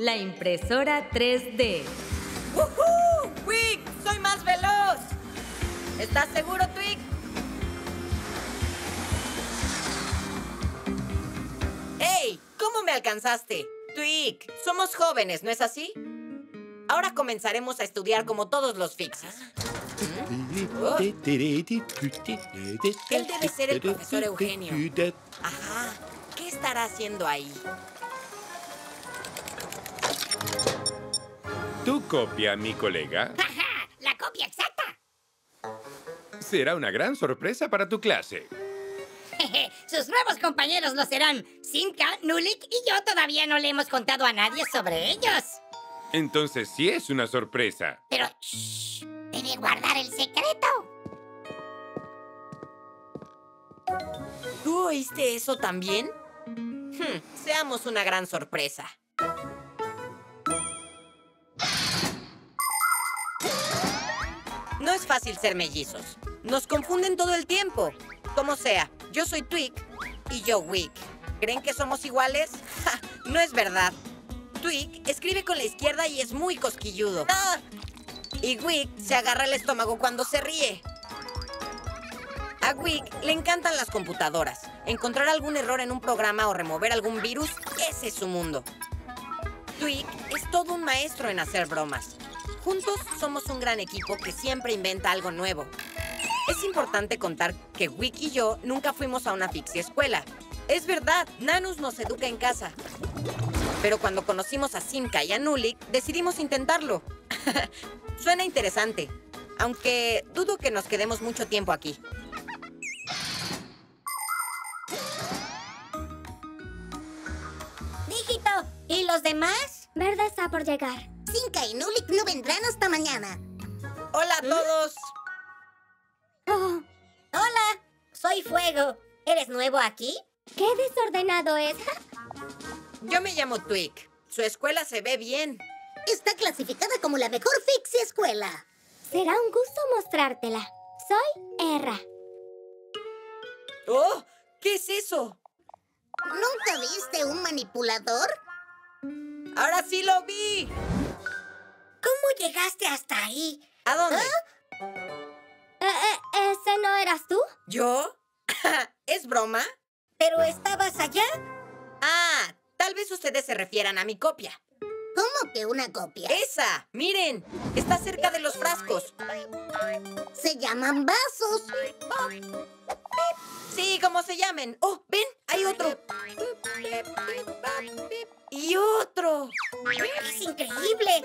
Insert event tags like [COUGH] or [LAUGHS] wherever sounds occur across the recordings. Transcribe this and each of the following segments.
la impresora 3D. ¡Woohoo! ¡Wick! ¡Soy más veloz! ¿Estás seguro, Twig? ¡Hey! ¿Cómo me alcanzaste? Twig, somos jóvenes, ¿no es así? Ahora comenzaremos a estudiar como todos los fixies. Oh. Él debe ser el profesor Eugenio. Ajá. ¿Qué estará haciendo ahí? ¿Tu copia, mi colega? [LAUGHS] ¡La copia exacta! Será una gran sorpresa para tu clase. Sus nuevos compañeros lo serán. Simka, Nulik y yo todavía no le hemos contado a nadie sobre ellos. Entonces sí es una sorpresa. Pero, shh, debe guardar el secreto. ¿Tú oíste eso también? Hmm, seamos una gran sorpresa. No es fácil ser mellizos. Nos confunden todo el tiempo. Como sea, yo soy Twig y yo Wick. ¿Creen que somos iguales? [LAUGHS] Ja, no es verdad. Twig escribe con la izquierda y es muy cosquilludo. Y Wick se agarra el estómago cuando se ríe. A Wick le encantan las computadoras. Encontrar algún error en un programa o remover algún virus, ese es su mundo. Twig es todo un maestro en hacer bromas. Juntos somos un gran equipo que siempre inventa algo nuevo. Es importante contar que Wick y yo nunca fuimos a una fixie escuela. Es verdad, Nanus nos educa en casa. Pero cuando conocimos a Simka y a Nulik, decidimos intentarlo. [LAUGHS] Suena interesante, aunque dudo que nos quedemos mucho tiempo aquí. Dígito, ¿y los demás? Verda está por llegar. Simka y Nulik no vendrán hasta mañana. Hola a todos. Oh, Hola, soy Fuego. ¿Eres nuevo aquí? qué desordenado es. [LAUGHS] Yo me llamo Twig. Su escuela se ve bien. Está clasificada como la mejor fixie escuela. Será un gusto mostrártela. Soy Erra. ¡Oh! ¿Qué es eso? ¿Nunca viste un manipulador? ¡Ahora sí lo vi! ¿Cómo llegaste hasta ahí? ¿A dónde? Eh, eh, ¿Ese no eras tú? ¿Yo? [LAUGHS] ¿Es broma? ¿Pero estabas allá? Ah, tal vez ustedes se refieran a mi copia. ¿Cómo que una copia? ¡Esa! ¡Miren! Está cerca de los frascos. Se llaman vasos. Sí, como se llamen. ¡Oh, ven! Hay otro. Y otro. Es increíble.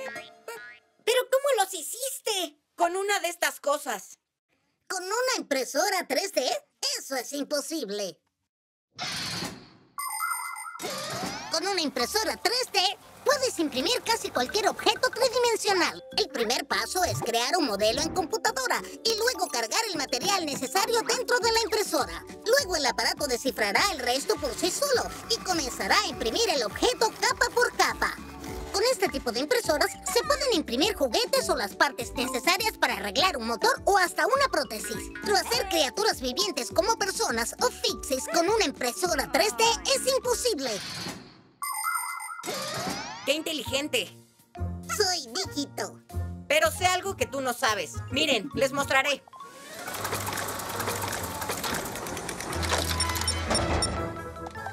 ¿Pero cómo los hiciste? Con una de estas cosas. ¿Con una impresora 3D? Eso es imposible. Con una impresora 3D puedes imprimir casi cualquier objeto tridimensional. El primer paso es crear un modelo en computadora y luego cargar el material necesario dentro de la impresora. Luego el aparato descifrará el resto por sí solo y comenzará a imprimir el objeto capa por capa. Con este tipo de impresoras se pueden imprimir juguetes o las partes necesarias para arreglar un motor o hasta una prótesis. Pero hacer criaturas vivientes como personas o fixies con una impresora 3D es imposible. ¡Qué inteligente! Soy Dígito. Pero sé algo que tú no sabes. Miren, les mostraré.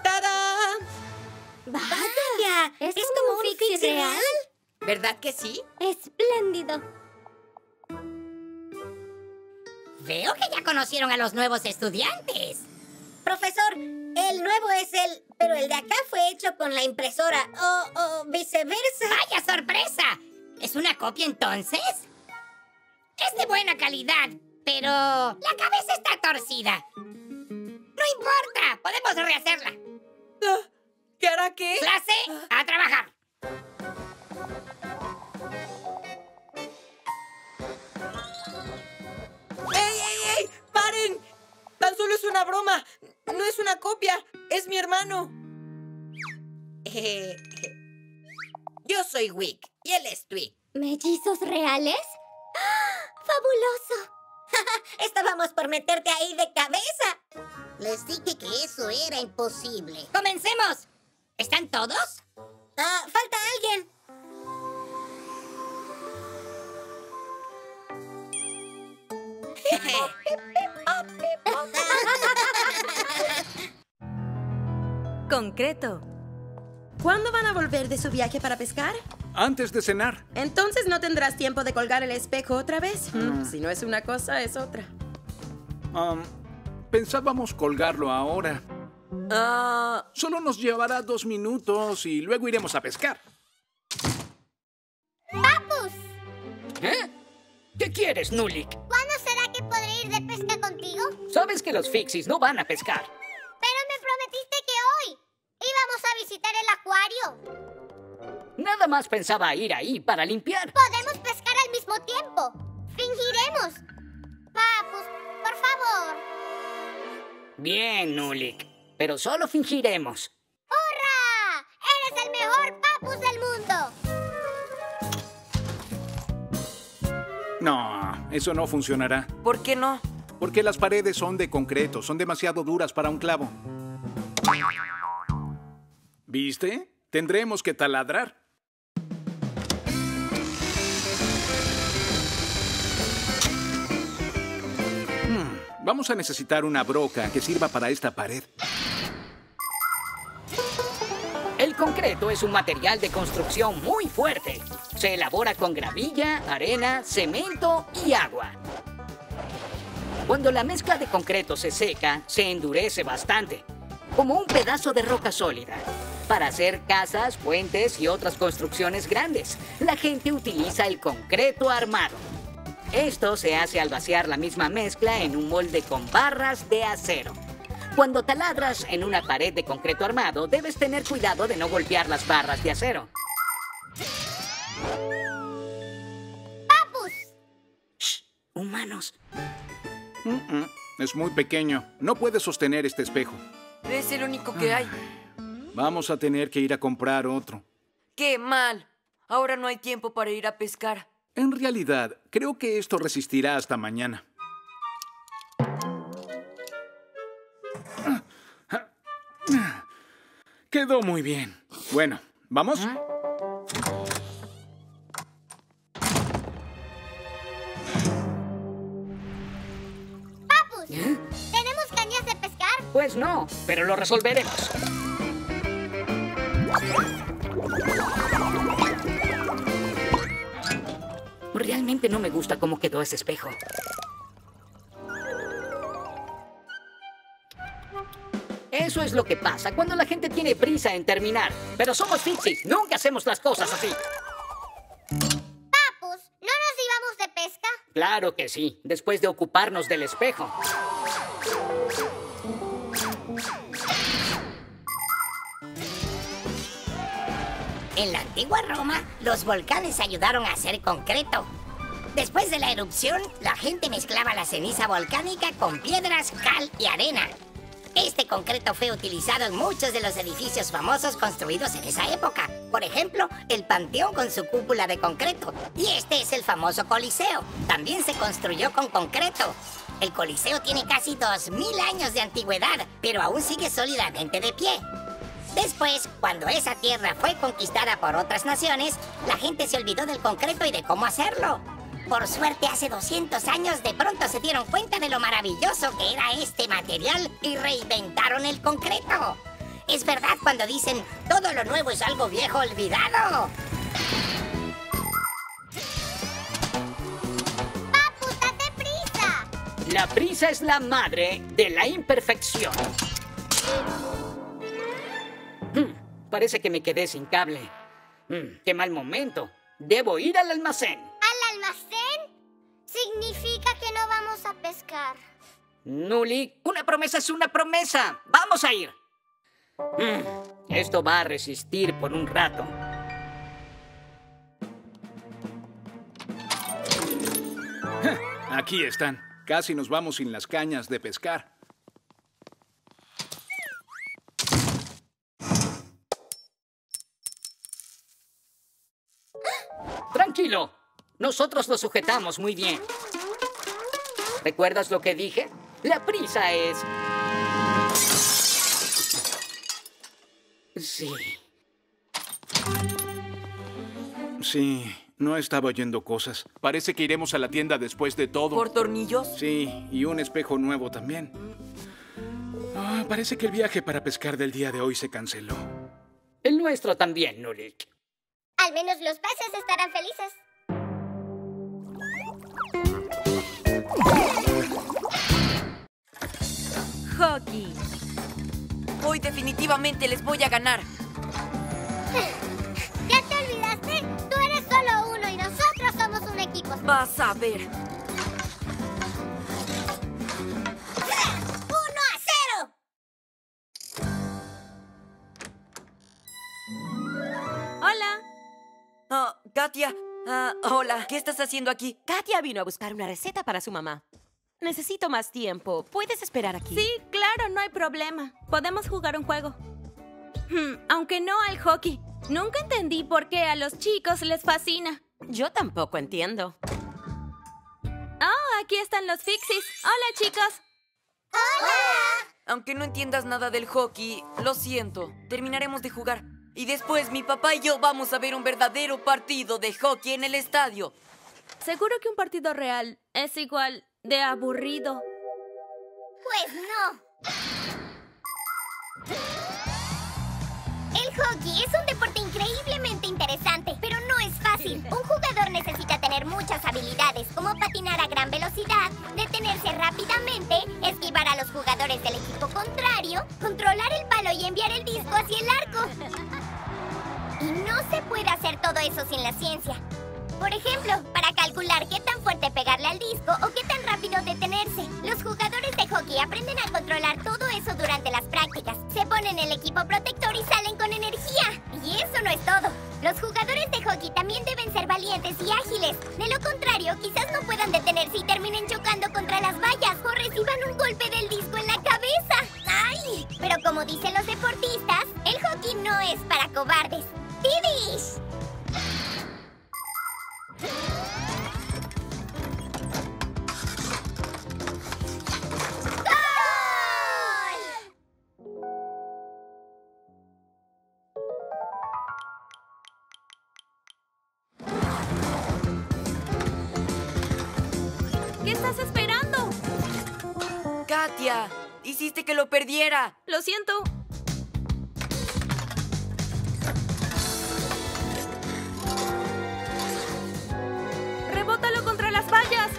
¡Tada! Vaya, ¿Es, es como un real. real? ¿Verdad que sí? Espléndido. Veo que ya conocieron a los nuevos estudiantes. Profesor, el nuevo es el... Pero el de acá fue hecho con la impresora o, o viceversa. ¡Vaya sorpresa! ¿Es una copia entonces? Es de buena calidad, pero la cabeza está torcida. No importa, podemos rehacerla. Ah, ¿Qué hará qué? Clase, a trabajar. ¡Ey, ey, ey! ¡Paren! Tan solo es una broma. No es una copia. Es mi hermano. Eh, [LAUGHS] yo soy Wick y él es Twig. ¿Mellizos reales? ¡Ah! ¡Fabuloso! [LAUGHS] Estábamos por meterte ahí de cabeza. Les dije que eso era imposible. ¡Comencemos! ¿Están todos? Ah, falta alguien. [LAUGHS] Concreto. ¿Cuándo van a volver de su viaje para pescar? Antes de cenar. Entonces no tendrás tiempo de colgar el espejo otra vez. Mm. Mm, si no es una cosa, es otra. Pensábamos colgarlo ahora, Ah, Solo nos llevará dos minutos y luego iremos a pescar. ¡Papus! ¿Eh? ¿Qué quieres, Nulik? ¿Cuándo será que podré ir de pesca contigo? Sabes que los Fixies no van a pescar. Pero me prometiste que hoy íbamos a visitar el acuario. Nada más pensaba ir ahí para limpiar. Podemos pescar al mismo tiempo. Fingiremos. Papus, por favor. Bien, Nulik. Pero solo fingiremos. ¡Hurra! ¡Eres el mejor papus del mundo! No, eso no funcionará. ¿Por qué no? Porque las paredes son de concreto, son demasiado duras para un clavo. ¿Viste? Tendremos que taladrar. Hmm, Vamos a necesitar una broca que sirva para esta pared. El concreto es un material de construcción muy fuerte. Se elabora con gravilla, arena, cemento y agua. Cuando la mezcla de concreto se seca, se endurece bastante, como un pedazo de roca sólida. Para hacer casas, puentes y otras construcciones grandes, la gente utiliza el concreto armado. Esto se hace al vaciar la misma mezcla en un molde con barras de acero. Cuando taladras en una pared de concreto armado, debes tener cuidado de no golpear las barras de acero. ¡Papus! Shh, humanos. Es muy pequeño. No puede sostener este espejo. Es el único que hay. Vamos a tener que ir a comprar otro. ¡Qué mal! Ahora no hay tiempo para ir a pescar. En realidad, creo que esto resistirá hasta mañana. Quedó muy bien. Bueno, ¿vamos? ¡Papus! ¿Tenemos cañas de pescar? Pues no, pero lo resolveremos. Realmente no me gusta cómo quedó ese espejo. Eso es lo que pasa cuando la gente tiene prisa en terminar. Pero somos Fixies, nunca hacemos las cosas así. Papus, ¿no nos íbamos de pesca? Claro que sí, después de ocuparnos del espejo. En la antigua Roma, los volcanes ayudaron a hacer concreto. Después de la erupción, la gente mezclaba la ceniza volcánica con piedras, cal y arena. Este concreto fue utilizado en muchos de los edificios famosos construidos en esa época. Por ejemplo, el Panteón con su cúpula de concreto. Y este es el famoso Coliseo. También se construyó con concreto. El Coliseo tiene casi 2.000 años de antigüedad, pero aún sigue sólidamente de pie. Después, cuando esa tierra fue conquistada por otras naciones, la gente se olvidó del concreto y de cómo hacerlo. Por suerte, hace 200 años de pronto se dieron cuenta de lo maravilloso que era este material y reinventaron el concreto. Es verdad cuando dicen, todo lo nuevo es algo viejo olvidado. ¡Papus, date prisa! La prisa es la madre de la imperfección. Hmm, parece que me quedé sin cable. Hmm, qué mal momento. Debo ir al almacén. Significa que no vamos a pescar. Nuli, una promesa es una promesa. Vamos a ir. Hmm, esto va a resistir por un rato. [LAUGHS] Aquí están. Casi nos vamos sin las cañas de pescar. Tranquilo. Nosotros lo sujetamos muy bien. ¿Recuerdas lo que dije? La prisa es... Sí. Sí, No estaba oyendo cosas. Parece que iremos a la tienda después de todo. ¿Por tornillos? Sí, y un espejo nuevo también. Ah, parece que el viaje para pescar del día de hoy se canceló. El nuestro también, Nulik. Al menos los peces estarán felices. Hoy definitivamente les voy a ganar. [LAUGHS] ¿Ya te olvidaste? Tú eres solo uno y nosotros somos un equipo. Vas a ver. [LAUGHS] ¡Uno a cero! Hola. Ah, Katia. Ah, hola, ¿qué estás haciendo aquí? Katia vino a buscar una receta para su mamá. Necesito más tiempo. ¿Puedes esperar aquí? Sí, claro, no hay problema. Podemos jugar un juego. Hmm, aunque no al hockey. Nunca entendí por qué a los chicos les fascina. Yo tampoco entiendo. Oh, aquí están los Fixies. Hola, chicos. Aunque no entiendas nada del hockey, lo siento. Terminaremos de jugar. Y después mi papá y yo vamos a ver un verdadero partido de hockey en el estadio. Seguro que un partido real es igual de aburrido. Pues no. El hockey es un deporte increíblemente interesante, pero no es fácil. Un jugador necesita tener muchas habilidades, como patinar a gran velocidad, detenerse rápidamente, esquivar a los jugadores del equipo contrario, controlar el palo y enviar el disco hacia el arco. Y no se puede hacer todo eso sin la ciencia. Por ejemplo, para qué tan fuerte pegarle al disco o qué tan rápido detenerse. Los jugadores de hockey aprenden a controlar todo eso durante las prácticas. Se ponen el equipo protector y salen con energía. Y eso no es todo. Los jugadores de hockey también deben ser valientes y ágiles. De lo contrario, quizás no puedan detenerse y terminen chocando contra las vallas o reciban un golpe del disco en la cabeza. ¡Ay! Pero como dicen los deportistas, el hockey no es para cobardes. ¡Tidish! Katia, hiciste que lo perdiera. Lo siento. ¡Rebótalo contra las vallas!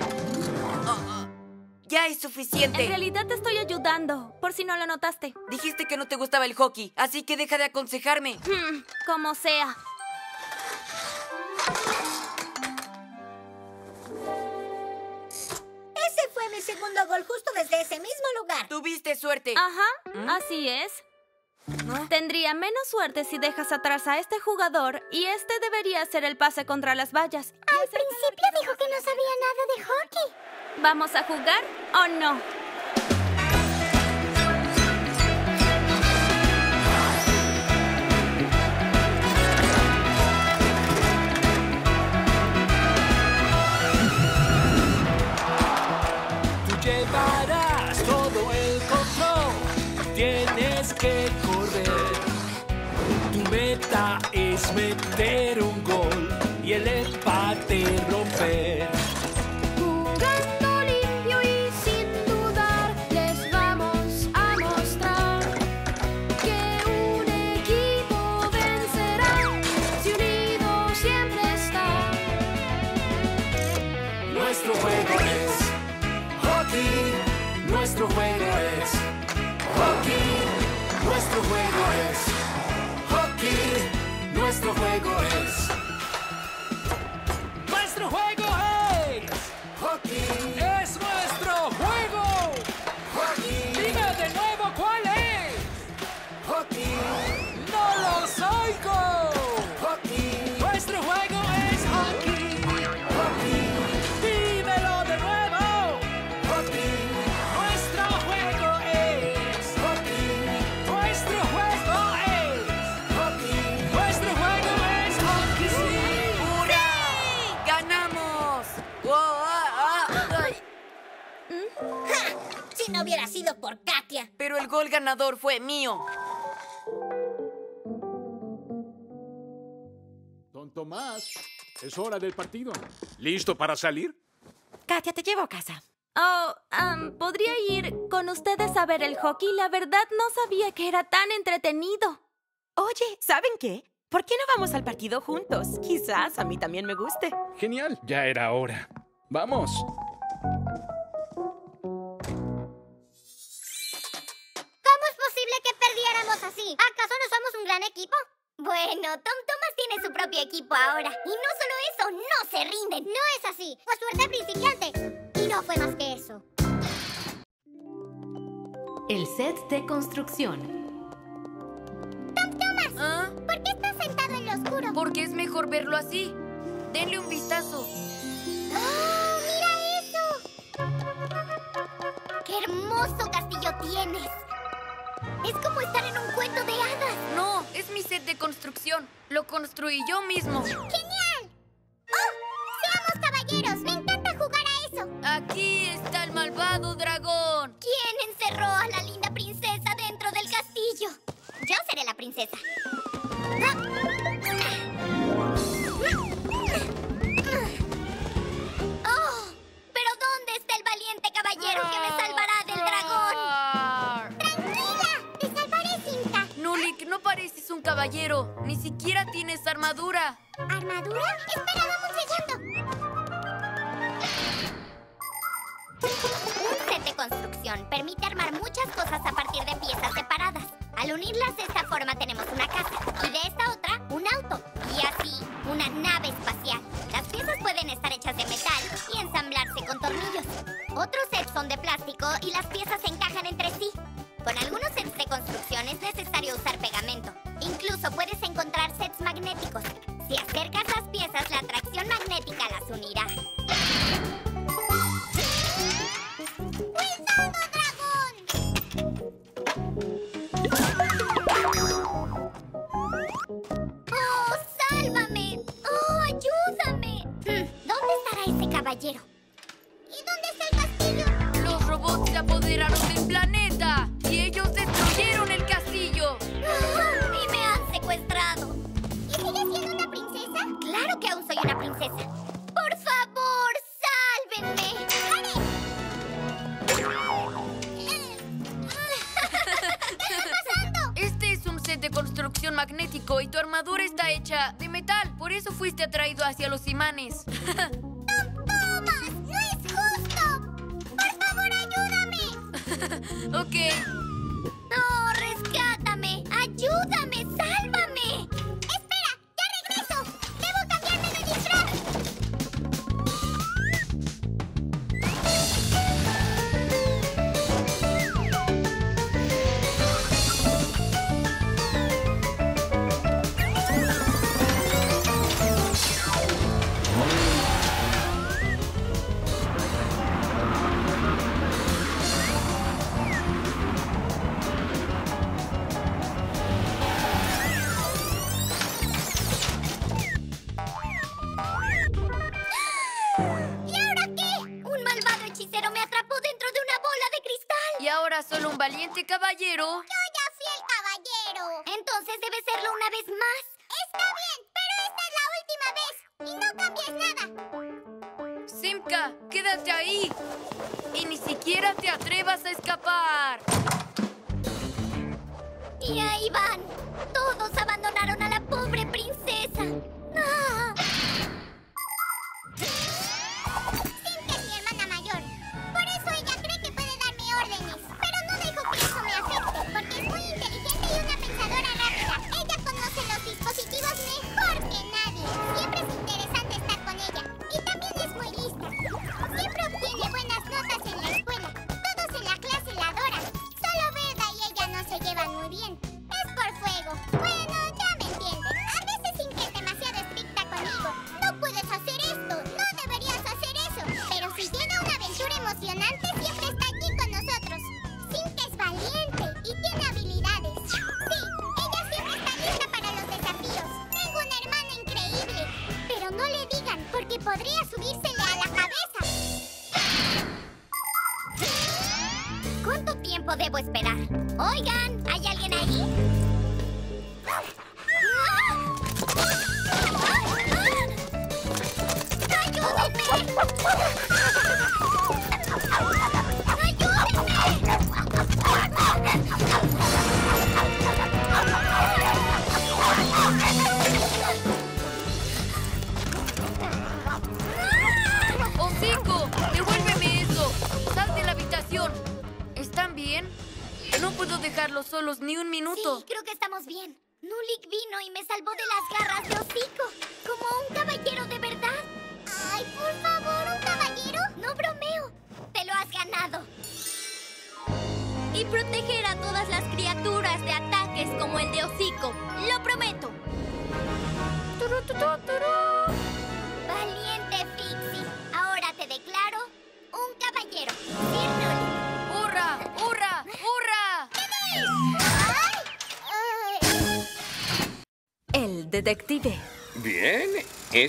Ya es suficiente. En realidad te estoy ayudando, por si no lo notaste. Dijiste que no te gustaba el hockey, así que deja de aconsejarme. Hmm, como sea. Segundo gol justo desde ese mismo lugar. Tuviste suerte. Ajá, así es. Tendría menos suerte si dejas atrás a este jugador y este debería hacer el pase contra las vallas. Al principio dijo que no sabía nada de hockey. ¿Vamos a jugar o no? Meter un gol y el empate romper. El gol ganador fue mío. Don Tomás. Es hora del partido. ¿Listo para salir? Katia, te llevo a casa. Oh, ¿podría ir con ustedes a ver el hockey? La verdad no sabía que era tan entretenido. Oye, ¿saben qué? ¿Por qué no vamos al partido juntos? Quizás a mí también me guste. Genial. Ya era hora. Vamos. Así? ¿Acaso no somos un gran equipo? Bueno, Tom Thomas tiene su propio equipo ahora. Y no solo eso, no se rinden. No es así. Fue suerte principiante. Y no fue más que eso. El set de construcción. Tom Thomas, ¿Ah? ¿por qué estás sentado en lo oscuro? Porque es mejor verlo así. Denle un vistazo. ¡Oh, mira eso! ¡Qué hermoso castillo tienes! Es como estar en un cuento de hadas. No, es mi set de construcción. Lo construí yo mismo. ¡Genial! ¡Oh! ¡Seamos caballeros! ¡Me encanta jugar a eso! Aquí está el malvado dragón. ¿Quién encerró a la linda princesa dentro del castillo? Yo seré la princesa. ¡Oh! Ni siquiera tienes armadura. ¿Armadura? Espera, dame un. Un set de construcción permite armar muchas cosas a partir de piezas separadas. Al unirlas de esta forma tenemos una casa y de esta otra un auto y así una nave espacial. Las piezas pueden estar hechas de metal y ensamblarse con tornillos. Otros sets son de plástico y las piezas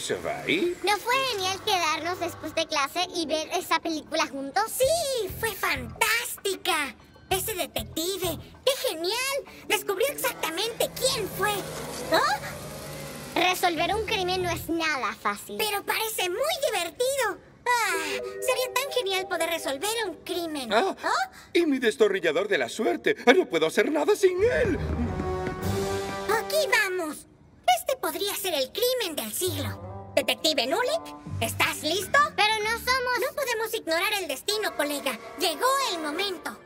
¿eso va ahí? ¿No fue genial quedarnos después de clase y ver esa película juntos? Sí, fue fantástica. Ese detective, qué genial. Descubrió exactamente quién fue. ¿Ah? Resolver un crimen no es nada fácil. Pero parece muy divertido. Ah, sería tan genial poder resolver un crimen. Ah, y mi destornillador de la suerte. No puedo hacer nada sin él. Aquí vamos. Este podría ser el crimen del siglo. Detective Nulik, ¿estás listo? Pero no somos... No podemos ignorar el destino, colega. Llegó el momento.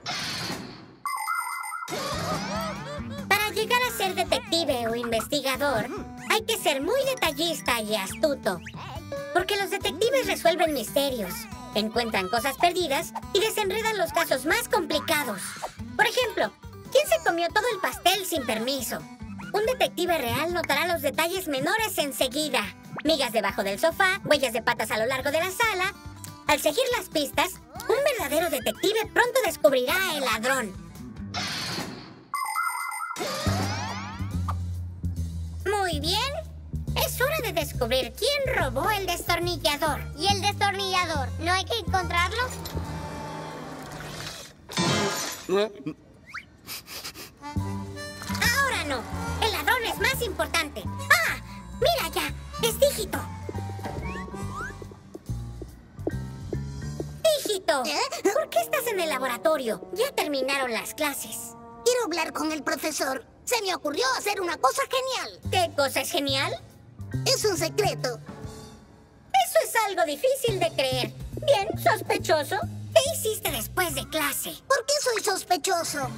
Para llegar a ser detective o investigador, hay que ser muy detallista y astuto. Porque los detectives resuelven misterios, encuentran cosas perdidas y desenredan los casos más complicados. Por ejemplo, ¿quién se comió todo el pastel sin permiso? Un detective real notará los detalles menores enseguida. Migas debajo del sofá, huellas de patas a lo largo de la sala. Al seguir las pistas, un verdadero detective pronto descubrirá el ladrón. Muy bien. Es hora de descubrir quién robó el destornillador. ¿Y el destornillador? ¿No hay que encontrarlo? No. El ladrón es más importante. ¡Ah! ¡Mira ya! ¡Es dígito! ¡Dígito! ¿Por qué estás en el laboratorio? Ya terminaron las clases. Quiero hablar con el profesor. Se me ocurrió hacer una cosa genial. ¿Qué cosa es genial? Es un secreto. Eso es algo difícil de creer. Bien, sospechoso. ¿Qué hiciste después de clase? ¿Por qué soy sospechoso?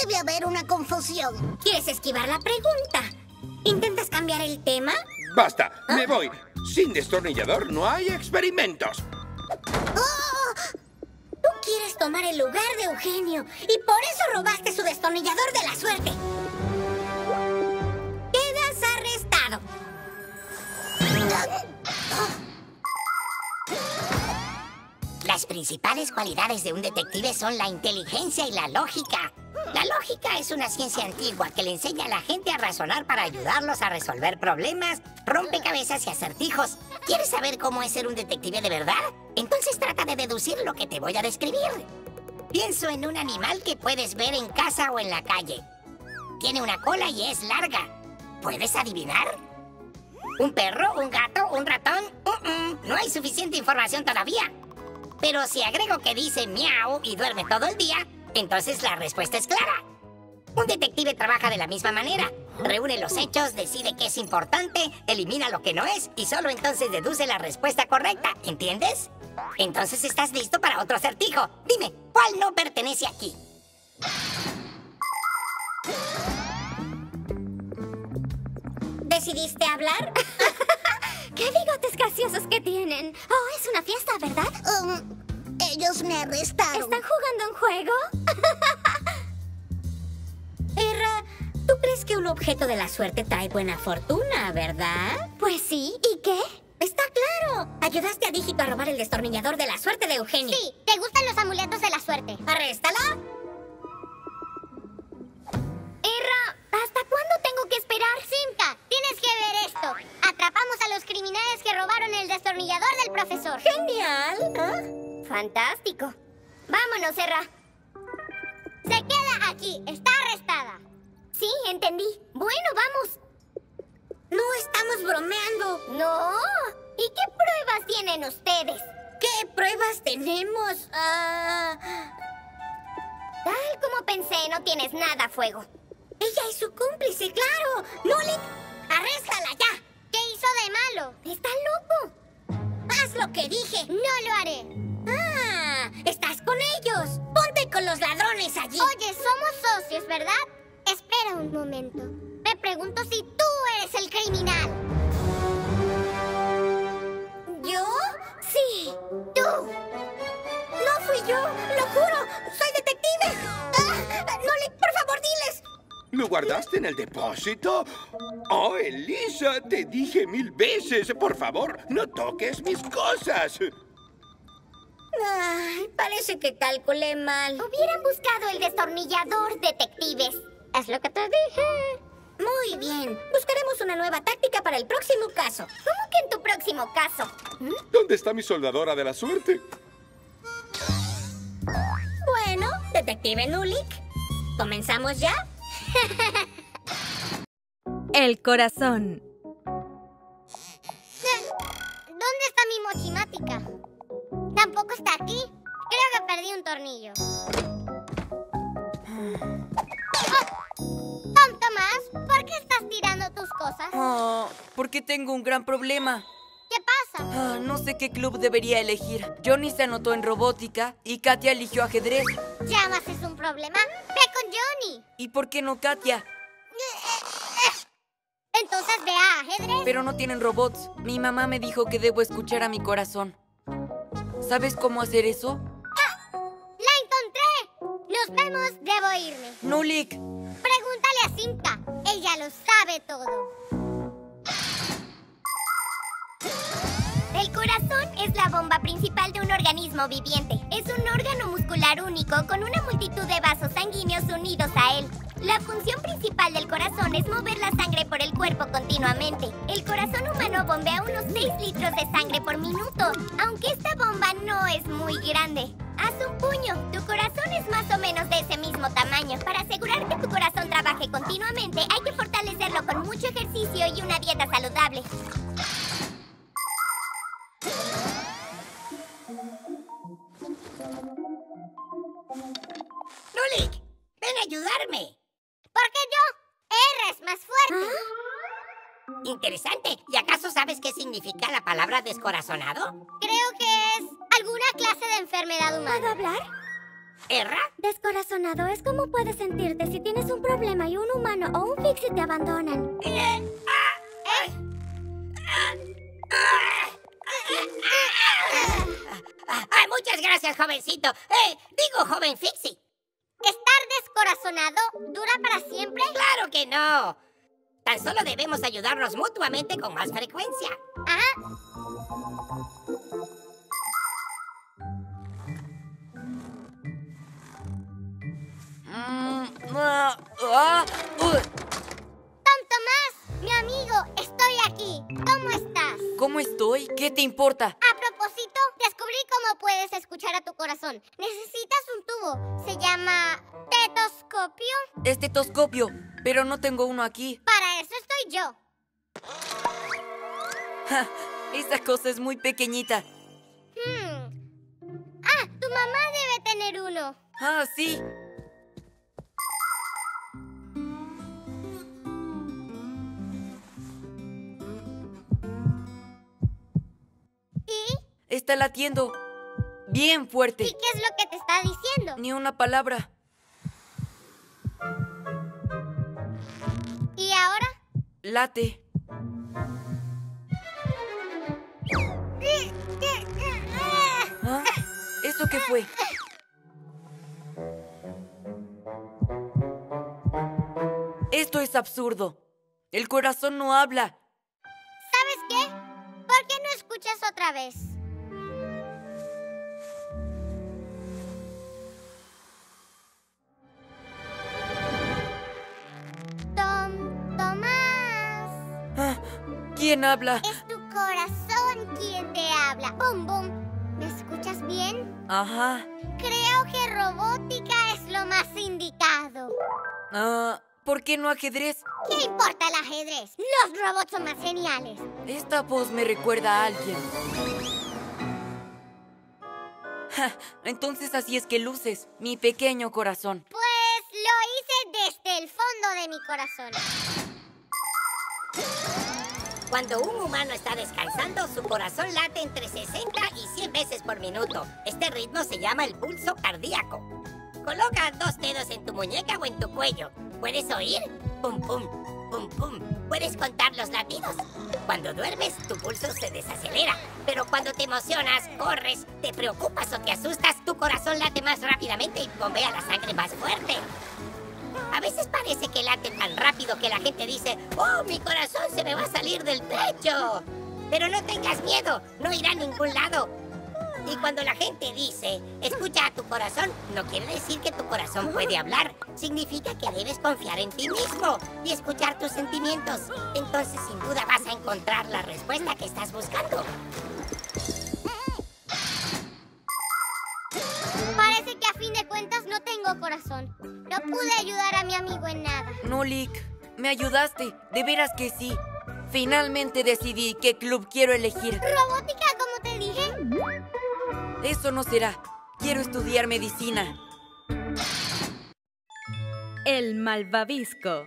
Debe haber una confusión. ¿Quieres esquivar la pregunta? ¿Intentas cambiar el tema? Basta, me voy. Sin destornillador no hay experimentos. Tú quieres tomar el lugar de Eugenio y por eso robaste su destornillador de la suerte. Quedas arrestado. Las principales cualidades de un detective son la inteligencia y la lógica. Lógica es una ciencia antigua que le enseña a la gente a razonar para ayudarlos a resolver problemas, rompecabezas y acertijos. ¿Quieres saber cómo es ser un detective de verdad? Entonces trata de deducir lo que te voy a describir. Pienso en un animal que puedes ver en casa o en la calle. Tiene una cola y es larga. ¿Puedes adivinar? ¿Un perro? ¿Un gato? ¿Un ratón? No hay suficiente información todavía. Pero si agrego que dice miau y duerme todo el día, entonces la respuesta es clara. Un detective trabaja de la misma manera. Reúne los hechos, decide qué es importante, elimina lo que no es y solo entonces deduce la respuesta correcta. ¿Entiendes? Entonces estás listo para otro acertijo. Dime, ¿cuál no pertenece aquí? ¿Decidiste hablar? [LAUGHS] ¡Qué bigotes graciosos que tienen! Oh, es una fiesta, ¿verdad? Um, ellos me arrestaron. ¿Están jugando un juego? [LAUGHS] Erra, ¿tú crees que un objeto de la suerte trae buena fortuna, verdad? Pues sí. ¿Y qué? Está claro. Ayudaste a Dígito a robar el destornillador de la suerte de Eugenio. Sí, te gustan los amuletos de la suerte. ¡Arréstala! Erra, ¿hasta cuándo tengo que esperar? Simka, tienes que ver esto. Atrapamos a los criminales que robaron el destornillador del profesor. ¡Genial! ¿Ah? Fantástico. Vámonos, Erra. Se queda aquí. Está arrestada. Sí, entendí. Bueno, vamos. No estamos bromeando. No. ¿Y qué pruebas tienen ustedes? ¿Qué pruebas tenemos? Ah, Tal como pensé, no tienes nada, Fuego. ella es su cómplice, claro. Nulik, arréstala ya. ¿Qué hizo de malo? Está loco. Haz lo que dije. No lo haré. Ah, estás con ellos. Ponte con los ladrones allí. Oye, somos socios, ¿verdad? Espera un momento. Me pregunto si tú eres el criminal. ¿Yo? Sí, tú. No fui yo, lo juro. Soy detective. Ah, por favor, diles. ¿Lo guardaste en el depósito? Oh, Elisa, te dije mil veces, por favor, no toques mis cosas. Ay, parece que calculé mal. Hubieran buscado el destornillador, detectives. Es lo que te dije. Muy bien. Buscaremos una nueva táctica para el próximo caso. ¿Cómo que en tu próximo caso? ¿Dónde está mi soldadora de la suerte? Bueno, detective Nulik, ¿comenzamos ya? [LAUGHS] El corazón. ¿Dónde está mi mochimática? Tampoco está aquí. Creo que perdí un tornillo. Oh, Tom Tomás, ¿por qué estás tirando tus cosas? Ah, porque tengo un gran problema. ¿Qué pasa? Ah, no sé qué club debería elegir. Johnny se anotó en robótica y Katia eligió ajedrez. ¿Llamas es un problema? Ve con Johnny. ¿Y por qué no Katia? Entonces ve a ajedrez. Pero no tienen robots. Mi mamá me dijo que debo escuchar a mi corazón. ¿Sabes cómo hacer eso? ¡La encontré! Nos vemos, debo irme. Nulik, Pregúntale a Cinta. Ella lo sabe todo. El corazón es la bomba principal de un organismo viviente. Es un órgano muscular único con una multitud de vasos sanguíneos unidos a él. La función principal del corazón es mover la sangre por el cuerpo continuamente. El corazón humano bombea unos 6 litros de sangre por minuto, aunque esta bomba no es muy grande. Haz un puño. Tu corazón es más o menos de ese mismo tamaño. Para asegurar que tu corazón trabaje continuamente, hay que fortalecerlo con mucho ejercicio y una dieta saludable. Nulik, ven a ayudarme. ¿Por qué yo? R es más fuerte. Interesante. ¿Y acaso sabes qué significa la palabra descorazonado? Creo que es alguna clase de enfermedad humana. ¿Puedo hablar? ¿Erra? Descorazonado es como puedes sentirte si tienes un problema y un humano o un fixie te abandonan. Ah, muchas gracias, jovencito. Eh, digo, joven Fixie. ¿Estar descorazonado dura para siempre? Claro que no. Tan solo debemos ayudarnos mutuamente con más frecuencia. Ajá. Mm, ah, ah, uh. Aquí. ¿Cómo estás? ¿Cómo estoy? ¿Qué te importa? A propósito, descubrí cómo puedes escuchar a tu corazón. Necesitas un tubo. Se llama tetoscopio. Estetoscopio, pero no tengo uno aquí. Para eso estoy yo. [LAUGHS] Ja, esa cosa es muy pequeñita. Hmm. Ah, tu mamá debe tener uno. Ah, sí. Está latiendo. Bien fuerte. ¿Y qué es lo que te está diciendo? Ni una palabra. ¿Y ahora? Late. ¿Ah? ¿Eso qué fue? Esto es absurdo. El corazón no habla. ¿Sabes qué? ¿Por qué no escuchas otra vez? ¿Quién habla? Es tu corazón quien te habla. Bum, bum. ¿Me escuchas bien? Ajá. Creo que robótica es lo más indicado. Ah, ¿por qué no ajedrez? ¿Qué importa el ajedrez? Los robots son más geniales. Esta voz me recuerda a alguien. Ja, Entonces así es que luces, mi pequeño corazón. Pues lo hice desde el fondo de mi corazón. Cuando un humano está descansando, su corazón late entre 60 y 100 veces por minuto. Este ritmo se llama el pulso cardíaco. Coloca dos dedos en tu muñeca o en tu cuello. ¿Puedes oír? Pum, pum, pum, pum. Puedes contar los latidos. Cuando duermes, tu pulso se desacelera. Pero cuando te emocionas, corres, te preocupas o te asustas, tu corazón late más rápidamente y bombea la sangre más fuerte. A veces parece que late tan rápido que la gente dice, ¡Oh, mi corazón se me va a salir del pecho! Pero no tengas miedo, no irá a ningún lado. Y cuando la gente dice, escucha a tu corazón, no quiere decir que tu corazón puede hablar. Significa que debes confiar en ti mismo y escuchar tus sentimientos. Entonces, sin duda, vas a encontrar la respuesta que estás buscando. Parece que a fin de cuentas no tengo corazón. No pude ayudar a mi amigo en nada. No, Lick, me ayudaste, de veras que sí. Finalmente decidí qué club quiero elegir. Robótica, como te dije. Eso no será. Quiero estudiar medicina. El malvavisco.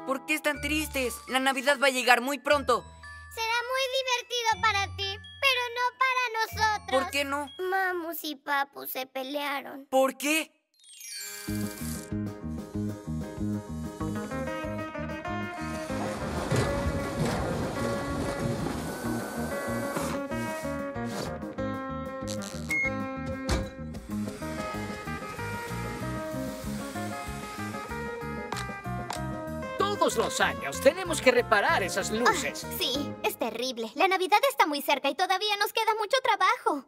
¿Por qué están tristes? La Navidad va a llegar muy pronto. Será muy divertido para ti, pero no para nosotros. ¿Por qué no? Mamus y Papu se pelearon. ¿Por qué? Todos los años tenemos que reparar esas luces. Sí, es terrible. La Navidad está muy cerca y todavía nos queda mucho trabajo.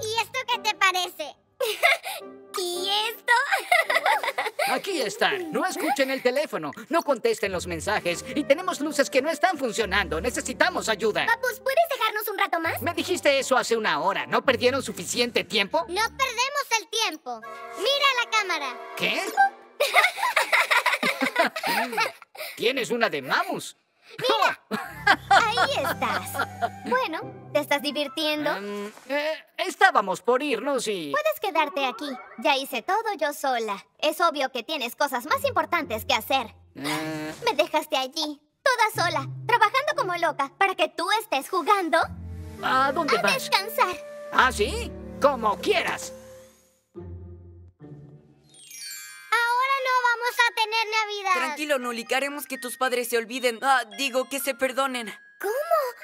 ¿Y esto qué te parece? [LAUGHS] ¿Y esto? [LAUGHS] Aquí están. No escuchen el teléfono, no contesten los mensajes y tenemos luces que no están funcionando. Necesitamos ayuda. Papus, ¿puedes dejarnos un rato más? Me dijiste eso hace una hora. ¿No perdieron suficiente tiempo? No perdemos el tiempo. Mira la cámara. ¿Qué? [LAUGHS] Tienes una de Mamus. [LAUGHS] Ahí estás. Bueno, ¿te estás divirtiendo? Mm, eh, estábamos por irnos y... Puedes quedarte aquí. Ya hice todo yo sola. Es obvio que tienes cosas más importantes que hacer. Eh, Me dejaste allí, toda sola, trabajando como loca, para que tú estés jugando ¿A dónde a vas? descansar. ¿Ah, sí? Como quieras. Vamos a tener Navidad. Tranquilo, Nulik, haremos que tus padres se olviden. Ah, digo, que se perdonen. ¿Cómo?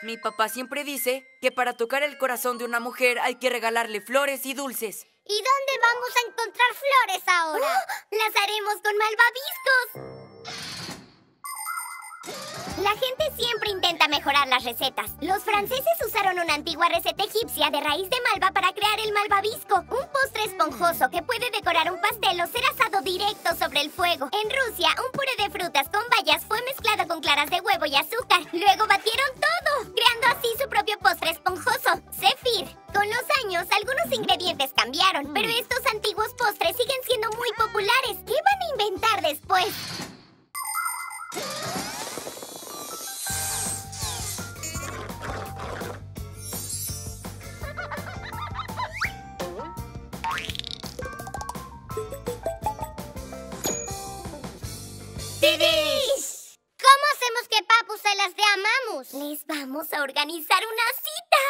Mi papá siempre dice que para tocar el corazón de una mujer hay que regalarle flores y dulces. ¿Y dónde vamos a encontrar flores ahora? Las haremos con malvaviscos. La gente siempre intenta mejorar las recetas. Los franceses usaron una antigua receta egipcia de raíz de malva para crear el malvavisco, un postre esponjoso que puede decorar un pastel o ser asado directo sobre el fuego. En Rusia, un puré de frutas con bayas fue mezclado con claras de huevo y azúcar. Luego batieron todo, creando así su propio postre esponjoso, zefir. Con los años, algunos ingredientes cambiaron, pero estos antiguos postres siguen siendo muy populares. ¿Qué van a inventar después? Les vamos a organizar una cita.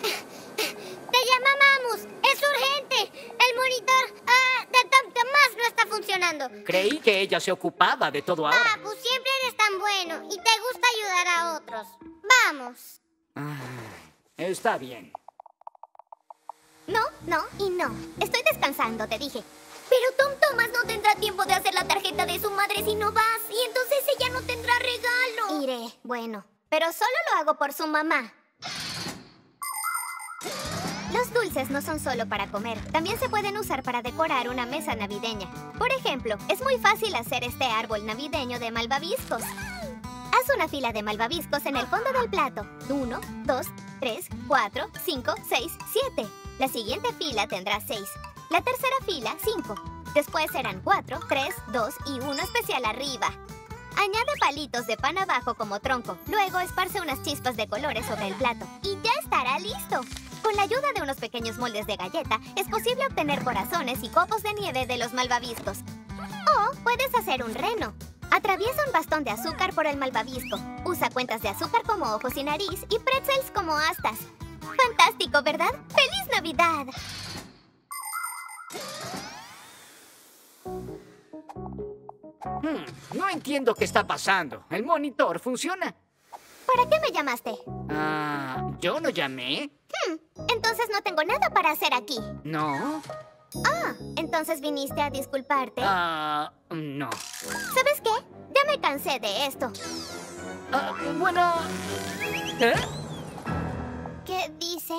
[LAUGHS] ¡Te llama Mamus! ¡Es urgente! Creí que ella se ocupaba de todo ahora. Papu, siempre eres tan bueno y te gusta ayudar a otros. Vamos. Ah, está bien. No, no y no. Estoy descansando, te dije. Pero Tom Thomas no tendrá tiempo de hacer la tarjeta de su madre si no vas. Y entonces ella no tendrá regalo. Iré, bueno. Pero solo lo hago por su mamá. Dulces no son solo para comer, también se pueden usar para decorar una mesa navideña. Por ejemplo, es muy fácil hacer este árbol navideño de malvaviscos. Haz una fila de malvaviscos en el fondo del plato. 1, 2, 3, 4, 5, 6, 7. La siguiente fila tendrá 6. La tercera fila, 5. Después serán 4, 3, 2 y 1 especial arriba. Añade palitos de pan abajo como tronco. Luego esparce unas chispas de colores sobre el plato. Y ya estará listo. Con la ayuda de unos pequeños moldes de galleta, es posible obtener corazones y copos de nieve de los malvaviscos. O puedes hacer un reno. Atraviesa un bastón de azúcar por el malvavisco. Usa cuentas de azúcar como ojos y nariz y pretzels como astas. Fantástico, ¿verdad? ¡Feliz Navidad! Hmm, no entiendo qué está pasando. El monitor funciona. ¿Para qué me llamaste? Ah, ¿yo lo llamé? Hmm, entonces no tengo nada para hacer aquí. No. Ah, entonces viniste a disculparte. Ah, no. ¿Sabes qué? Ya me cansé de esto. Ah, bueno. ¿Eh? ¿Qué dice?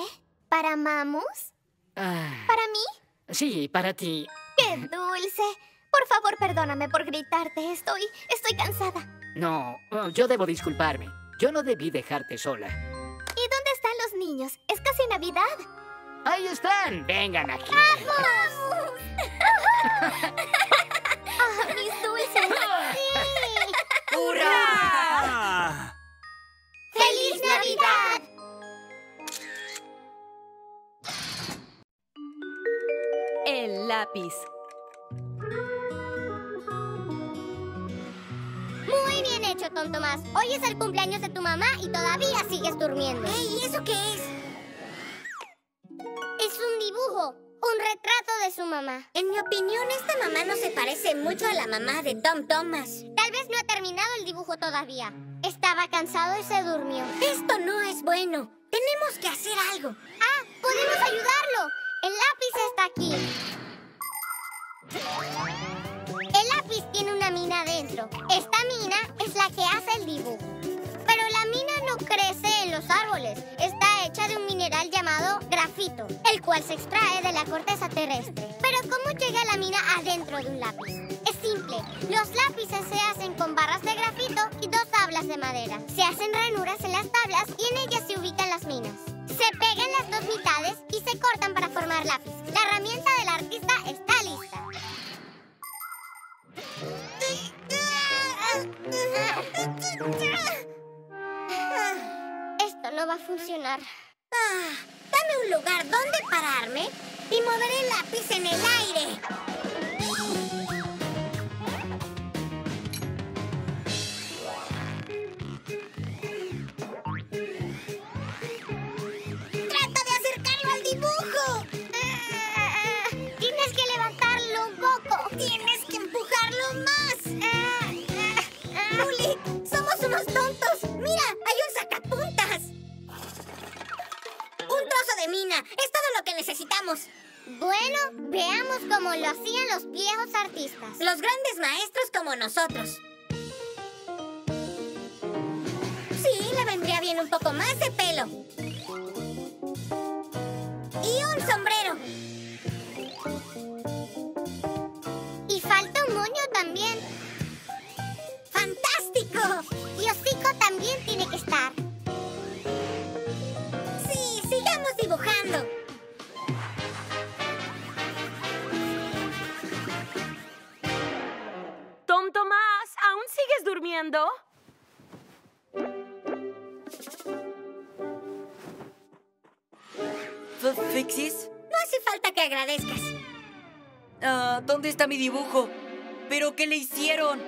¿Para Mamus? Ah, ¿Para mí? sí, para ti. ¡Qué dulce! Por favor, perdóname por gritarte. Estoy... estoy cansada. No, yo debo disculparme. Yo no debí dejarte sola. ¿Y dónde están los niños? Es casi Navidad. Ahí están. Vengan aquí. ¡Mamus! ¡Ah, [LAUGHS] mis dulces! ¡Sí! ¡Hurra! ¡Feliz Navidad! El lápiz. Tomás. Hoy es el cumpleaños de tu mamá y todavía sigues durmiendo. Ey, ¿y eso qué es? Es un dibujo, un retrato de su mamá. En mi opinión, esta mamá no se parece mucho a la mamá de Tom Thomas. Tal vez no ha terminado el dibujo todavía. Estaba cansado y se durmió. Esto no es bueno. Tenemos que hacer algo. ¡Ah! ¡Podemos ayudarlo! El lápiz está aquí. Lápiz tiene una mina dentro. Esta mina es la que hace el dibujo. Pero la mina no crece en los árboles. Está hecha de un mineral llamado grafito, el cual se extrae de la corteza terrestre. Pero ¿cómo llega la mina adentro de un lápiz? Es simple. Los lápices se hacen con barras de grafito y dos tablas de madera. Se hacen ranuras en las tablas y en ellas se ubican las minas. Se pegan las dos mitades y se cortan para formar lápiz. La herramienta del artista está funcionar. Ah, dame un lugar donde pararme y moveré el lápiz en el aire. ¡Trata de acercarlo al dibujo! Ah, Tienes que levantarlo un poco. ¡Tienes que empujarlo más! Ah, ¡Luli! ¡Somos unos tontos! ¡Mira! Bueno, veamos cómo lo hacían los viejos artistas. Los grandes maestros como nosotros. Sí, le vendría bien un poco más de pelo. Y un sombrero. Y falta un moño también. ¡Fantástico! Y hocico también tiene que estar. Sigues durmiendo? F- ¿Fixis? No hace falta que agradezcas. Ah, ¿Dónde está mi dibujo? ¿Pero qué le hicieron?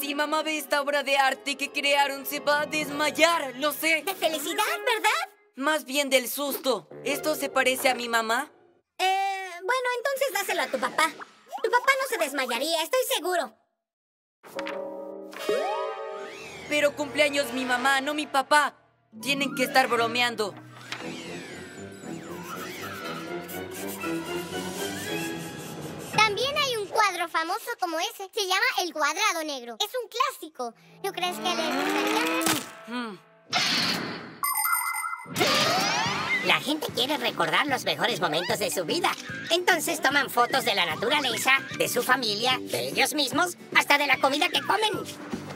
Si mamá ve esta obra de arte que crearon, se va a desmayar, lo sé. De felicidad, ¿verdad? Más bien del susto. ¿Esto se parece a mi mamá? Eh, bueno, entonces dáselo a tu papá. Tu papá no se desmayaría, estoy seguro. Pero cumpleaños mi mamá, no mi papá. Tienen que estar bromeando. También hay un cuadro famoso como ese. Se llama El Cuadrado Negro. Es un clásico. ¿No crees que le gustaría? Hmm. La gente quiere recordar los mejores momentos de su vida. Entonces toman fotos de la naturaleza, de su familia, de ellos mismos, hasta de la comida que comen.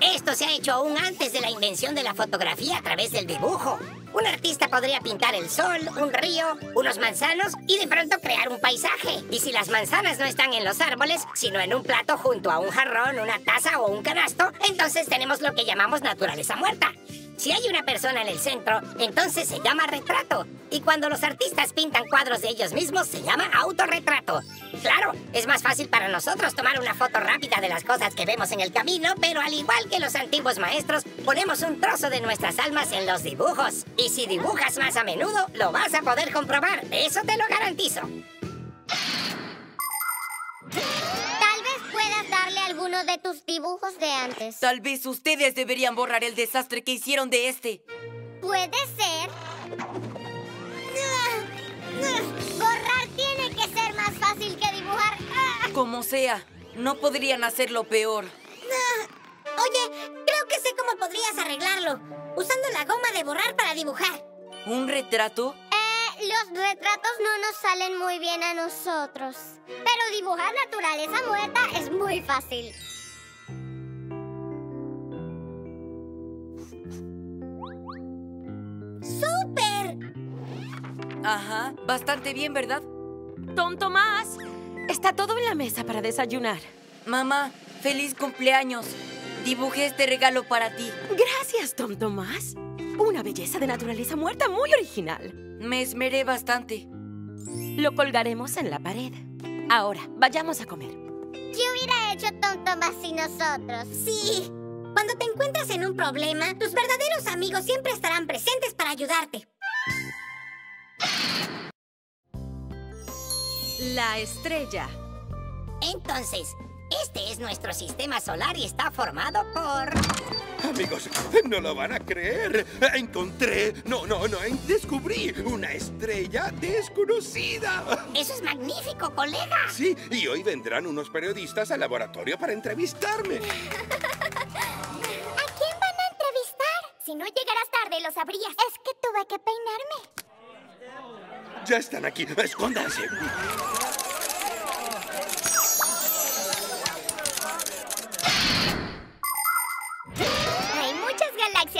Esto se ha hecho aún antes de la invención de la fotografía a través del dibujo. Un artista podría pintar el sol, un río, unos manzanos y de pronto crear un paisaje. Y si las manzanas no están en los árboles, sino en un plato junto a un jarrón, una taza o un canasto, entonces tenemos lo que llamamos naturaleza muerta. Si hay una persona en el centro, entonces se llama retrato. Y cuando los artistas pintan cuadros de ellos mismos, se llama autorretrato. Claro, es más fácil para nosotros tomar una foto rápida de las cosas que vemos en el camino, pero al igual que los antiguos maestros, ponemos un trozo de nuestras almas en los dibujos. Y si dibujas más a menudo, lo vas a poder comprobar. Eso te lo garantizo. Alguno de tus dibujos de antes. Tal vez ustedes deberían borrar el desastre que hicieron de este. Puede ser. Borrar tiene que ser más fácil que dibujar. Como sea, no podrían hacerlo peor. Oye, creo que sé cómo podrías arreglarlo. Usando la goma de borrar para dibujar. ¿Un retrato? Los retratos no nos salen muy bien a nosotros. Pero dibujar naturaleza muerta es muy fácil. ¡Súper! Ajá, bastante bien, ¿verdad? Tom Tomás, está todo en la mesa para desayunar. Mamá, feliz cumpleaños. Dibujé este regalo para ti. Gracias, Tom Tomás. Una belleza de naturaleza muerta muy original. Me esmeré bastante. Lo colgaremos en la pared. Ahora, vayamos a comer. ¿Qué hubiera hecho Tom Tomás sin nosotros? Sí. Cuando te encuentras en un problema, tus verdaderos amigos siempre estarán presentes para ayudarte. La estrella. Entonces, este es nuestro sistema solar y está formado por... Amigos, no lo van a creer. Encontré, no, no, no, descubrí una estrella desconocida. Eso es magnífico, colega. Sí, y hoy vendrán unos periodistas al laboratorio para entrevistarme. ¿A quién van a entrevistar? Si no llegaras tarde, lo sabrías. Es que tuve que peinarme. Ya están aquí, escóndanse.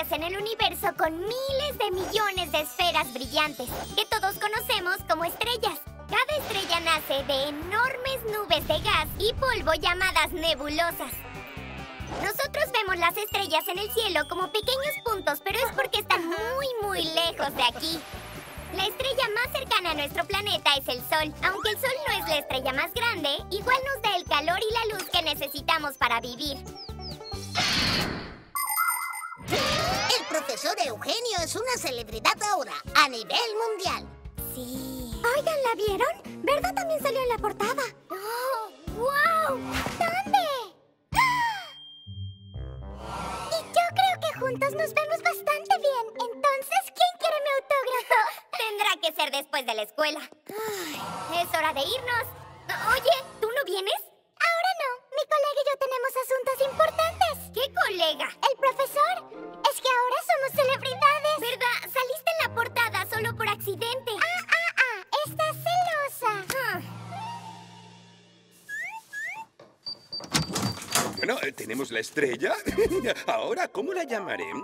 Galaxias en el universo con miles de millones de esferas brillantes que todos conocemos como estrellas. Cada estrella nace de enormes nubes de gas y polvo llamadas nebulosas. Nosotros vemos las estrellas en el cielo como pequeños puntos, pero es porque están muy, muy lejos de aquí. La estrella más cercana a nuestro planeta es el Sol. Aunque el Sol no es la estrella más grande, igual nos da el calor y la luz que necesitamos para vivir. El profesor Eugenio es una celebridad ahora, a nivel mundial. Sí. Oigan, ¿la vieron? ¿Verdad también salió en la portada? ¡Oh! ¡Wow! ¿Dónde? ¡Ah! Y yo creo que juntos nos vemos bastante bien. Entonces, ¿quién quiere mi autógrafo? [LAUGHS] Tendrá que ser después de la escuela. Ay, es hora de irnos. Oye, ¿tú no vienes? Ahora no. Mi colega y yo tenemos asuntos importantes. ¿Qué colega? El profesor. Es que ahora somos celebridades. ¿Verdad? Saliste en la portada solo por accidente. Ah, ah, ah. Estás celosa. Bueno, eh, tenemos la estrella. [LAUGHS] Ahora, ¿cómo la llamaré? Eh,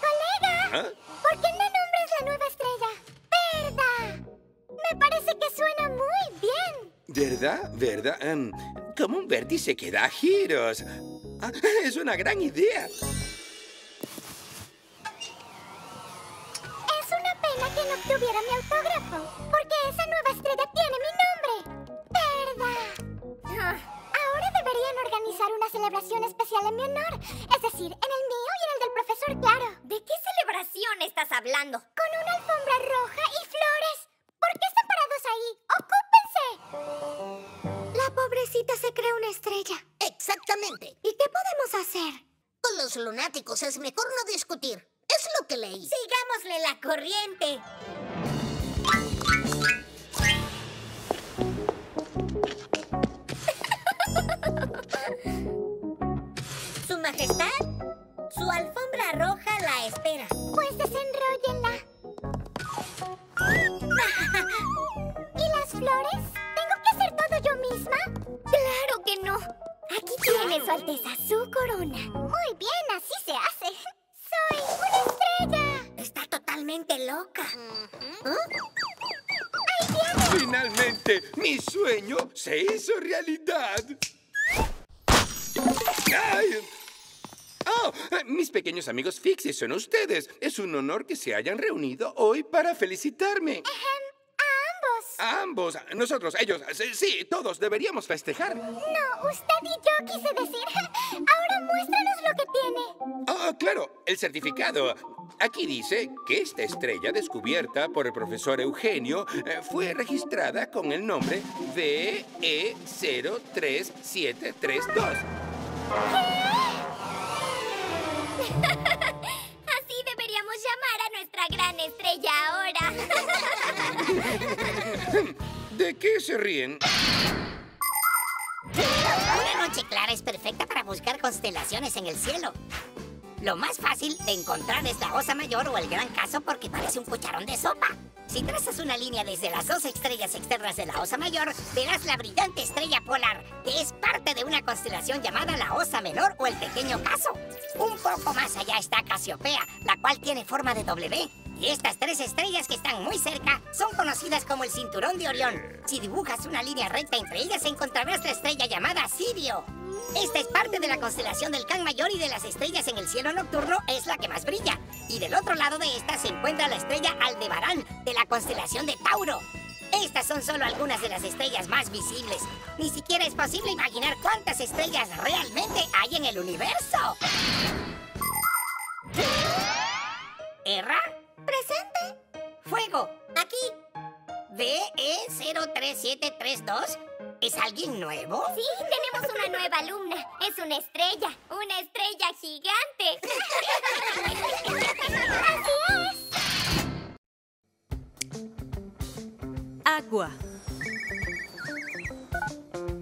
colega. ¿Ah? ¿Por qué no nombres la nueva estrella? ¡Verda! Me parece que suena muy bien. ¿Verdad? ¿Verdad? Em, como un vértice que da giros. Ah, [LAUGHS] es una gran idea. Es una pena que no obtuviera mi autógrafo, porque esa nueva estrella tiene mi nombre. ¿Verdad? Ah, Ahora deberían organizar una celebración especial en mi honor. Es decir, en el mío y en el del profesor Claro. ¿De qué celebración estás hablando? Con una alfombra se cree una estrella. Exactamente. ¿Y qué podemos hacer? Con los lunáticos es mejor no discutir. Es lo que leí. Sigámosle la corriente. [LAUGHS] Su Majestad, su alfombra roja la espera. Pues desenróllenla. [LAUGHS] ¿Y las flores? Aquí tiene su alteza su corona. Muy bien, así se hace. ¡Soy una estrella! Está totalmente loca. Uh ¿Eh? -huh. ¡Ahí viene! Finalmente, mi sueño se hizo realidad. ¡Ay! Oh, mis pequeños amigos Fixies son ustedes. Es un honor que se hayan reunido hoy para felicitarme. Ejem ambos. Nosotros, ellos. Sí, sí, todos deberíamos festejar. No, usted y yo quise decir. Ahora muéstranos lo que tiene. Oh, claro, el certificado. Aquí dice que esta estrella descubierta por el profesor Eugenio eh, fue registrada con el nombre E DE03732. [LAUGHS] Así deberíamos llamar a nuestra gran estrella ahora. [LAUGHS] [LAUGHS] ¿De qué se ríen? Una noche clara es perfecta para buscar constelaciones en el cielo. Lo más fácil de encontrar es la Osa Mayor o el Gran Caso porque parece un cucharón de sopa. Si trazas una línea desde las dos estrellas externas de la Osa Mayor, verás la brillante estrella polar, que es parte de una constelación llamada la Osa Menor o el Pequeño Caso. Un poco más allá está Casiopea, la cual tiene forma de W. Y estas tres estrellas que están muy cerca son conocidas como el Cinturón de Orión. Si dibujas una línea recta entre ellas, encontrarás la estrella llamada Sirio. Esta es parte de la constelación del Can Mayor y de las estrellas en el cielo nocturno es la que más brilla. Y del otro lado de esta se encuentra la estrella Aldebarán de la constelación de Tauro. Estas son solo algunas de las estrellas más visibles. Ni siquiera es posible imaginar cuántas estrellas realmente hay en el universo. ¿Erra? Presente. Fuego. Aquí. DE03732. ¿Es alguien nuevo? Sí, tenemos una nueva alumna. Es una estrella. Una estrella gigante. [LAUGHS] Así es. Agua.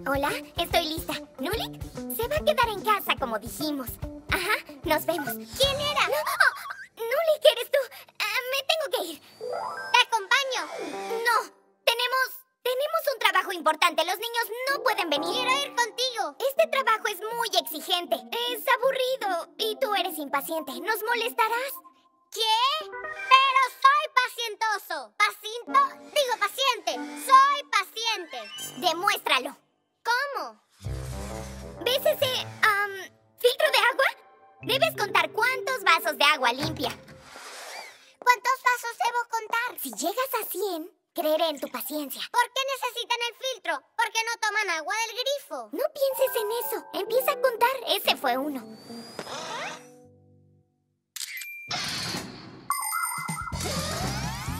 Hola, estoy lista. ¿Nulik? Se va a quedar en casa, como dijimos. Ajá, nos vemos. ¿Quién era? No, oh, Nulik, eres tú. Me tengo que ir. Te acompaño. No, tenemos... Tenemos un trabajo importante. Los niños no pueden venir. Quiero ir contigo. Este trabajo es muy exigente. Es aburrido. Y tú eres impaciente. ¿Nos molestarás? ¿Qué? Pero soy pacientoso. ¿Paciento? Digo paciente. Soy paciente. Demuéstralo. ¿Cómo? ¿Ves ese filtro de agua? Debes contar cuántos vasos de agua limpia. ¿Cuántos vasos debo contar? Si llegas a 100, creeré en tu paciencia. ¿Por qué necesitan el filtro? ¿Por qué no toman agua del grifo? No pienses en eso. Empieza a contar. Ese fue uno.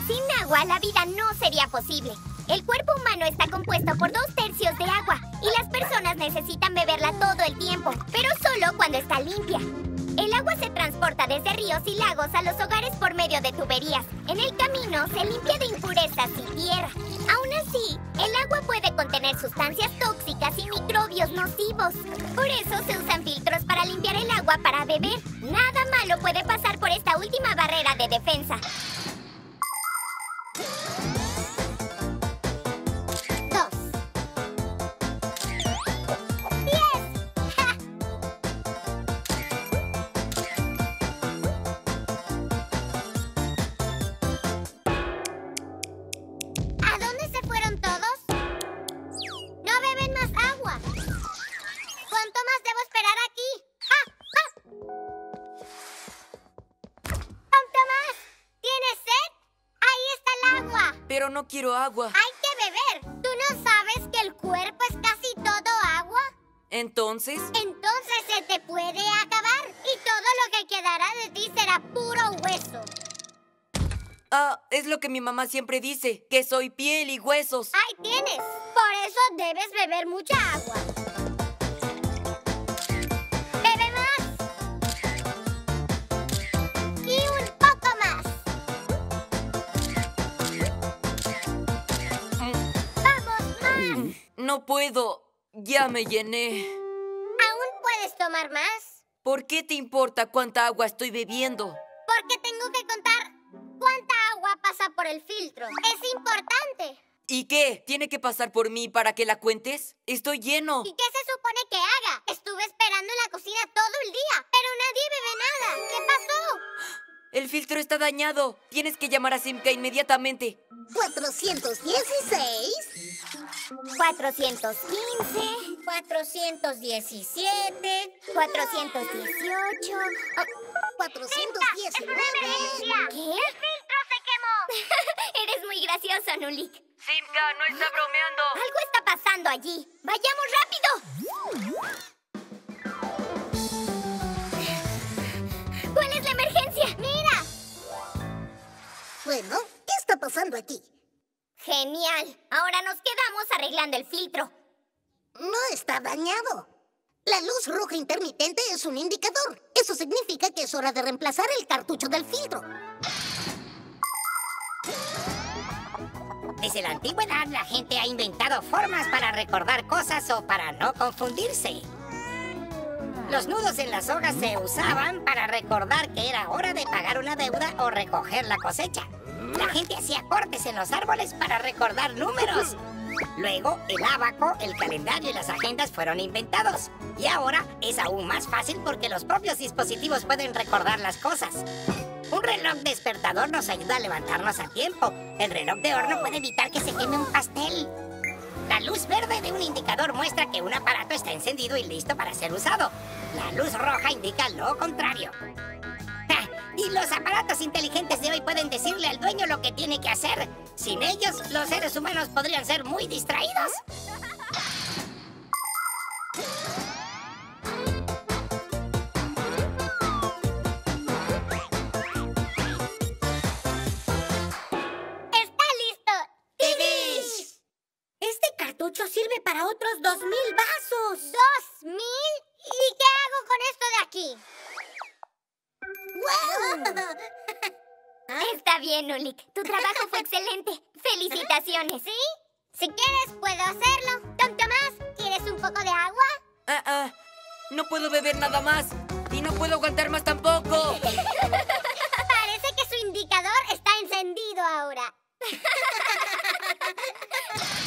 Sin agua, la vida no sería posible. El cuerpo humano está compuesto por dos tercios de agua y las personas necesitan beberla todo el tiempo, pero solo cuando está limpia. El agua se transporta desde ríos y lagos a los hogares por medio de tuberías. En el camino se limpia de impurezas y tierra. Aún así, el agua puede contener sustancias tóxicas y microbios nocivos. Por eso se usan filtros para limpiar el agua para beber. Nada malo puede pasar por esta última barrera de defensa. Agua. Hay que beber. ¿Tú no sabes que el cuerpo es casi todo agua? Entonces, Entonces se te puede acabar y todo lo que quedará de ti será puro hueso. ah, es lo que mi mamá siempre dice, que soy piel y huesos. Ahí tienes. Por eso debes beber mucha agua. No puedo. Ya me llené. ¿Aún puedes tomar más? ¿Por qué te importa cuánta agua estoy bebiendo? Porque tengo que contar cuánta agua pasa por el filtro. Es importante. ¿Y qué? ¿Tiene que pasar por mí para que la cuentes? Estoy lleno. ¿Y qué se supone que haga? Estuve esperando en la cocina todo el día, pero nadie bebe nada. ¿Qué pasó? El filtro está dañado. Tienes que llamar a Simka inmediatamente. 416. 415. 417. 418. Oh, 419. ¿Qué? ¡El filtro se quemó! [LAUGHS] Eres muy gracioso, Nulik. Simka, no está bromeando. Algo está pasando allí. ¡Vayamos rápido! ¿Cuál es la emergencia? ¡Mira! Bueno, ¿qué está pasando aquí? Genial. Ahora nos quedamos arreglando el filtro. No está dañado. La luz roja intermitente es un indicador. Eso significa que es hora de reemplazar el cartucho del filtro. Desde la antigüedad la gente ha inventado formas para recordar cosas o para no confundirse. Los nudos en las sogas se usaban para recordar que era hora de pagar una deuda o recoger la cosecha. La gente hacía cortes en los árboles para recordar números. Luego, el abaco, el calendario y las agendas fueron inventados. Y ahora es aún más fácil porque los propios dispositivos pueden recordar las cosas. Un reloj despertador nos ayuda a levantarnos a tiempo. El reloj de horno puede evitar que se queme un pastel. La luz verde de un indicador muestra que un aparato está encendido y listo para ser usado. La luz roja indica lo contrario. Y los aparatos inteligentes de hoy pueden decirle al dueño lo que tiene que hacer. Sin ellos, los seres humanos podrían ser muy distraídos. ¡Está listo! ¡Tibish! Este cartucho sirve para otros dos mil vasos. ¿Dos mil? ¿Y qué hago con esto de aquí? ¡Wow! [LAUGHS] Está bien, Ulick. Tu trabajo fue excelente. ¡Felicitaciones! ¿Sí? Si quieres, puedo hacerlo. Don Tomás, ¿quieres un poco de agua? Ah, ah. No puedo beber nada más. Y no puedo aguantar más tampoco. [LAUGHS] Parece que su indicador está encendido ahora. [LAUGHS]